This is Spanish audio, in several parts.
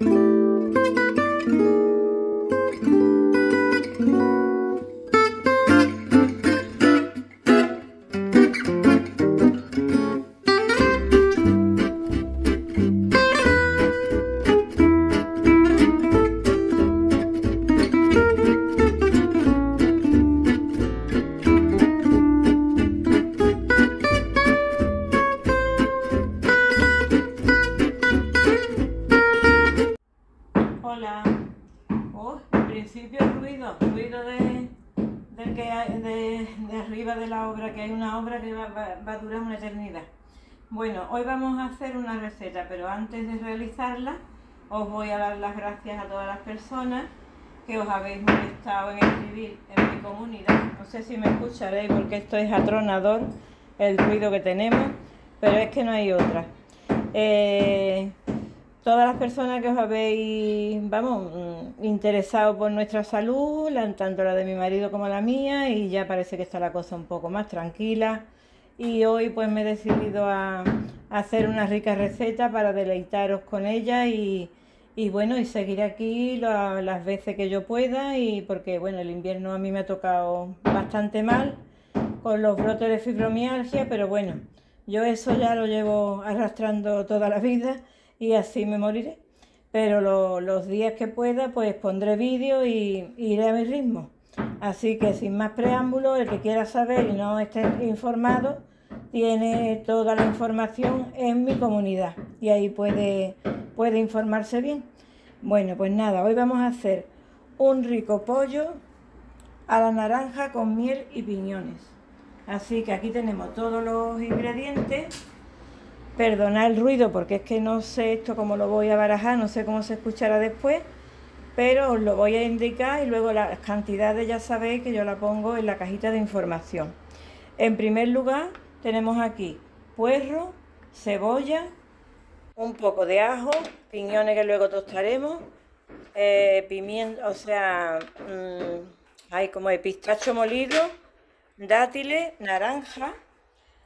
va, Bueno, hoy vamos a hacer una receta, pero antes de realizarla os voy a dar las gracias a todas las personas que os habéis molestado en escribir en mi comunidad. No sé si me escucharéis porque esto es atronador el ruido que tenemos, pero es que no hay otra. Eh, todas las personas que os habéis, vamos, mm, interesado por nuestra salud, tanto la de mi marido como la mía, y ya parece que está la cosa un poco más tranquila y hoy pues me he decidido a, hacer una rica receta para deleitaros con ella y, bueno, y seguir aquí las veces que yo pueda y porque bueno, el invierno a mí me ha tocado bastante mal con los brotes de fibromialgia, pero bueno, yo eso ya lo llevo arrastrando toda la vida y así me moriré. Pero los días que pueda, pues pondré vídeo y, y iré a mi ritmo. Así que sin más preámbulos, el que quiera saber y no esté informado, tiene toda la información en mi comunidad y ahí puede, puede informarse bien. Bueno, pues nada, hoy vamos a hacer un rico pollo a la naranja con miel y piñones. Así que aquí tenemos todos los ingredientes. Perdonad el ruido porque es que no sé esto cómo lo voy a barajar, no sé cómo se escuchará después, pero os lo voy a indicar y luego las cantidades ya sabéis que yo la pongo en la cajita de información. En primer lugar, tenemos aquí puerro, cebolla, un poco de ajo, piñones que luego tostaremos, eh, pimiento, o sea, mm, hay como de pistacho molido, dátiles, naranja,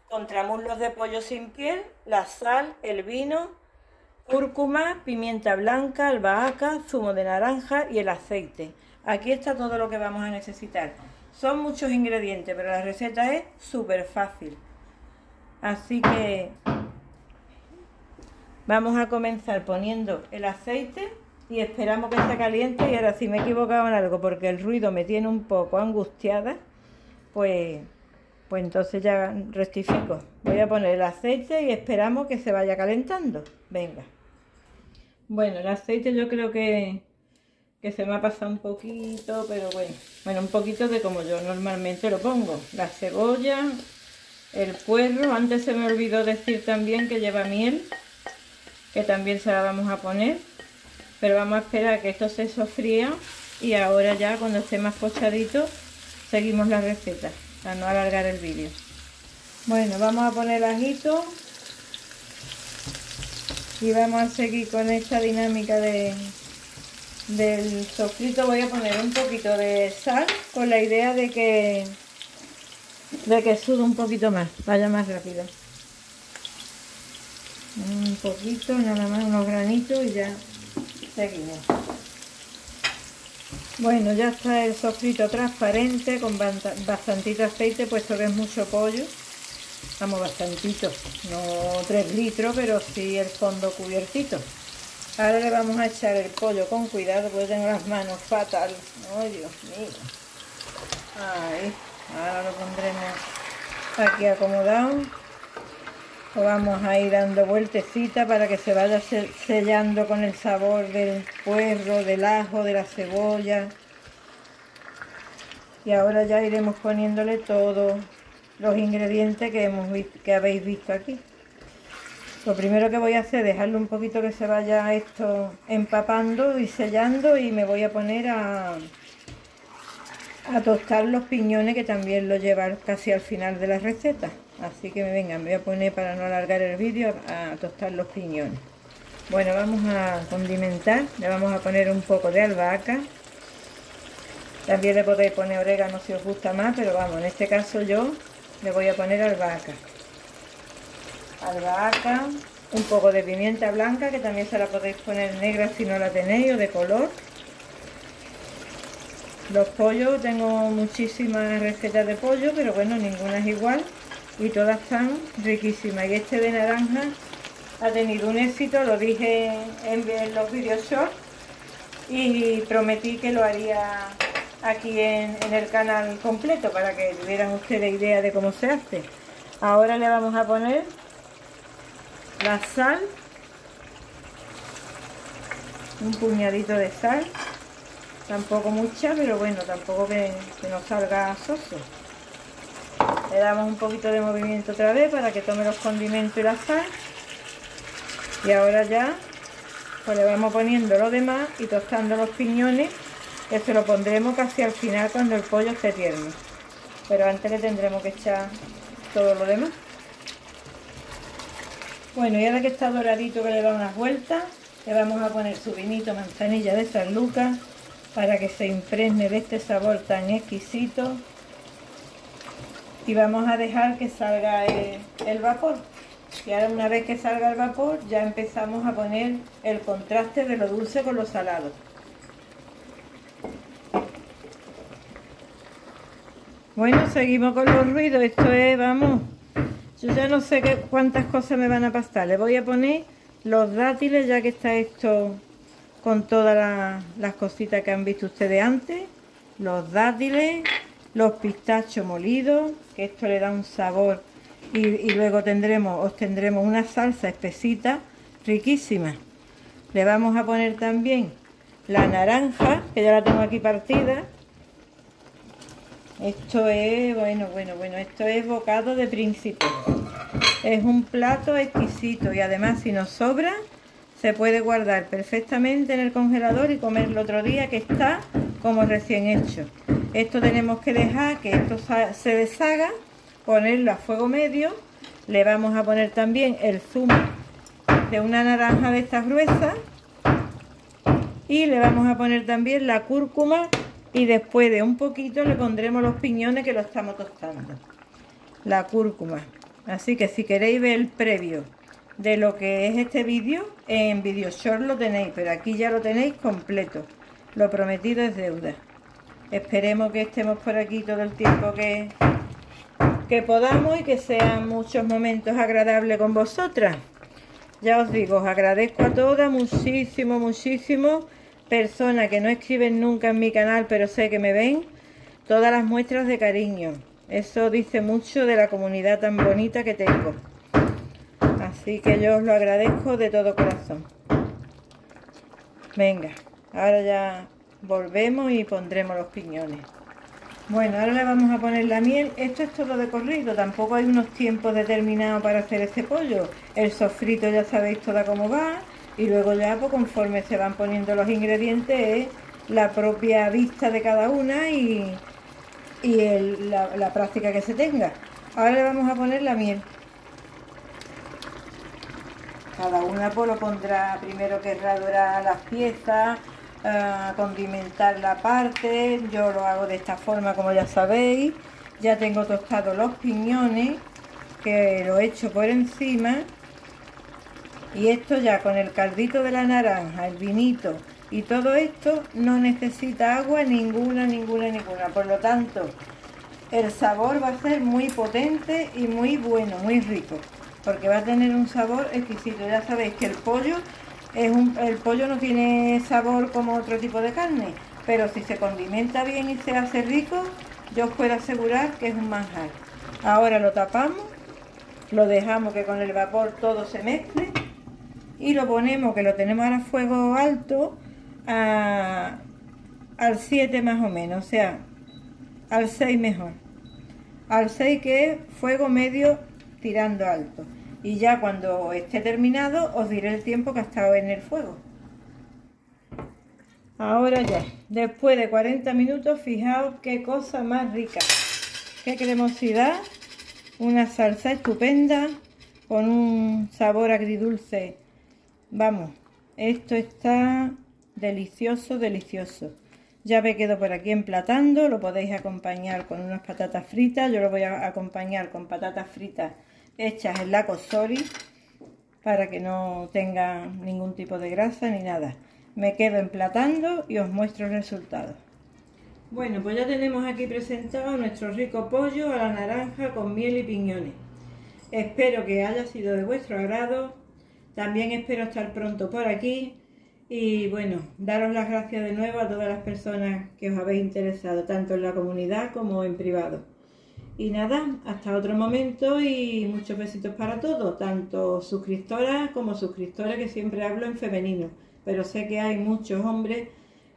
contramuslos de pollo sin piel, la sal, el vino, cúrcuma, pimienta blanca, albahaca, zumo de naranja y el aceite. Aquí está todo lo que vamos a necesitar. Son muchos ingredientes, pero la receta es súper fácil. Así que vamos a comenzar poniendo el aceite y esperamos que esté caliente y ahora si me he equivocado en algo porque el ruido me tiene un poco angustiada, pues, pues entonces ya rectifico. Voy a poner el aceite y esperamos que se vaya calentando. Venga. Bueno, el aceite yo creo que, que se me ha pasado un poquito, pero bueno, bueno, un poquito de como yo normalmente lo pongo. La cebolla, el puerro. Antes se me olvidó decir también que lleva miel, que también se la vamos a poner. Pero vamos a esperar a que esto se sofría y ahora ya cuando esté más pochadito seguimos la receta para no alargar el vídeo. Bueno, vamos a poner ajito y vamos a seguir con esta dinámica de, del sofrito. Voy a poner un poquito de sal con la idea de que de que sudo un poquito más, vaya más rápido. Un poquito, nada más, unos granitos y ya seguimos. Bueno, ya está el sofrito transparente con bastantito aceite, puesto que es mucho pollo. Vamos, bastantito, no 3 litros, pero sí el fondo cubiertito. Ahora le vamos a echar el pollo con cuidado, porque tengo las manos fatal. Dios mío. Ahí. Ahora lo pondremos aquí acomodado. Lo vamos a ir dando vueltecita para que se vaya sellando con el sabor del puerro, del ajo, de la cebolla. Y ahora ya iremos poniéndole todos los ingredientes que, hemos que habéis visto aquí. Lo primero que voy a hacer es dejarle un poquito que se vaya esto empapando y sellando y me voy a poner a, a tostar los piñones que también lo lleva casi al final de la receta. Así que me vengan, voy a poner para no alargar el vídeo a tostar los piñones. Bueno vamos a condimentar. Le vamos a poner un poco de albahaca. También le podéis poner orégano si os gusta más pero vamos, en este caso yo le voy a poner albahaca. Albahaca un poco de pimienta blanca, que también se la podéis poner negra si no la tenéis o de color. Los pollos, tengo muchísimas recetas de pollo, pero bueno, ninguna es igual y todas están riquísimas. Y este de naranja ha tenido un éxito, lo dije en, los short y prometí que lo haría aquí en, en el canal completo para que tuvieran ustedes idea de cómo se hace. Ahora le vamos a poner la sal, un puñadito de sal, tampoco mucha, pero bueno, tampoco que, que no salga soso. Le damos un poquito de movimiento otra vez para que tome los condimentos y la sal. Y ahora ya pues le vamos poniendo lo demás y tostando los piñones, que se lo pondremos casi al final cuando el pollo esté tierno. Pero antes le tendremos que echar todo lo demás. Bueno, y ahora que está doradito que le da unas vueltas, le vamos a poner su vinito manzanilla de San Lucas para que se impregne de este sabor tan exquisito. Y vamos a dejar que salga el, vapor. Y ahora una vez que salga el vapor ya empezamos a poner el contraste de lo dulce con lo salado. Bueno, seguimos con los ruidos. Esto es, vamos, yo ya no sé qué, cuántas cosas me van a pasar. Le voy a poner los dátiles ya que está esto con todas las, cositas que han visto ustedes antes. Los dátiles, los pistachos molidos, que esto le da un sabor. Y, luego tendremos, obtendremos una salsa espesita, riquísima. Le vamos a poner también la naranja, que ya la tengo aquí partida. Esto es, bueno, bueno, bueno, esto es bocado de príncipe. Es un plato exquisito y además si nos sobra se puede guardar perfectamente en el congelador y comerlo otro día que está como recién hecho. Esto tenemos que dejar que esto se deshaga, ponerlo a fuego medio. Le vamos a poner también el zumo de una naranja de estas gruesas y le vamos a poner también la cúrcuma y después de un poquito le pondremos los piñones que lo estamos tostando. La cúrcuma. Así que si queréis ver el previo de lo que es este vídeo, en Video Short lo tenéis, pero aquí ya lo tenéis completo. Lo prometido es deuda. Esperemos que estemos por aquí todo el tiempo que, que podamos y que sean muchos momentos agradables con vosotras. Ya os digo, os agradezco a todas muchísimo, muchísimo. Personas que no escriben nunca en mi canal, pero sé que me ven. Todas las muestras de cariño. Eso dice mucho de la comunidad tan bonita que tengo. Así que yo os lo agradezco de todo corazón. Venga, ahora ya volvemos y pondremos los piñones. Bueno, ahora le vamos a poner la miel. Esto es todo de corrido, tampoco hay unos tiempos determinados para hacer este pollo. El sofrito ya sabéis toda cómo va. Y luego ya, pues conforme se van poniendo los ingredientes, la propia vista de cada una y, y la, práctica que se tenga. Ahora le vamos a poner la miel. Cada una pues lo pondrá primero que dorar las piezas, uh, condimentar la parte. Yo lo hago de esta forma como ya sabéis. Ya tengo tostados los piñones que lo he hecho por encima. Y esto ya con el caldito de la naranja, el vinito y todo esto no necesita agua ninguna, ninguna, ninguna. Por lo tanto, el sabor va a ser muy potente y muy bueno, muy rico. Porque va a tener un sabor exquisito. Ya sabéis que el pollo, es un, el pollo no tiene sabor como otro tipo de carne. Pero si se condimenta bien y se hace rico, yo os puedo asegurar que es un manjar. Ahora lo tapamos, lo dejamos que con el vapor todo se mezcle y lo ponemos, que lo tenemos a fuego alto, al 7 más o menos, o sea, al 6 mejor. Al 6 que es fuego medio tirando alto. Y ya cuando esté terminado os diré el tiempo que ha estado en el fuego. Ahora ya, después de 40 minutos, fijaos qué cosa más rica. Qué cremosidad, una salsa estupenda, con un sabor agridulce. Vamos, esto está delicioso, delicioso. Ya me quedo por aquí emplatando, lo podéis acompañar con unas patatas fritas. Yo lo voy a acompañar con patatas fritas hechas en la cosori. para que no tenga ningún tipo de grasa ni nada. Me quedo emplatando y os muestro el resultado. Bueno, pues ya tenemos aquí presentado nuestro rico pollo a la naranja con miel y piñones. Espero que haya sido de vuestro agrado. También espero estar pronto por aquí. Y bueno, daros las gracias de nuevo a todas las personas que os habéis interesado, tanto en la comunidad como en privado. Y nada, hasta otro momento y muchos besitos para todos, tanto suscriptoras como suscriptores, que siempre hablo en femenino, pero sé que hay muchos hombres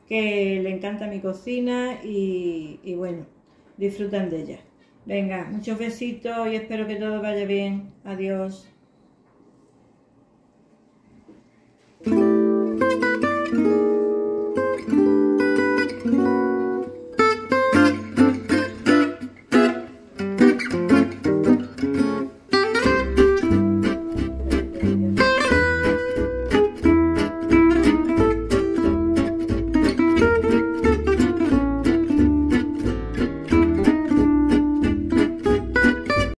que le encanta mi cocina y, y bueno, disfrutan de ella. Venga, muchos besitos y espero que todo vaya bien. Adiós.